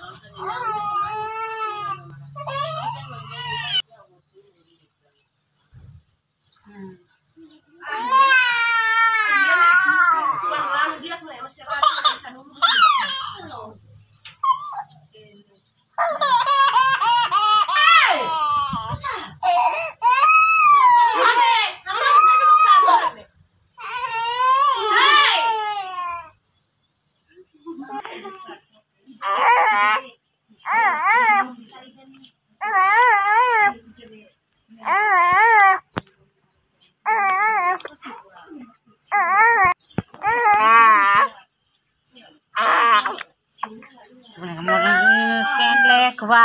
Ah! Scan lekwa.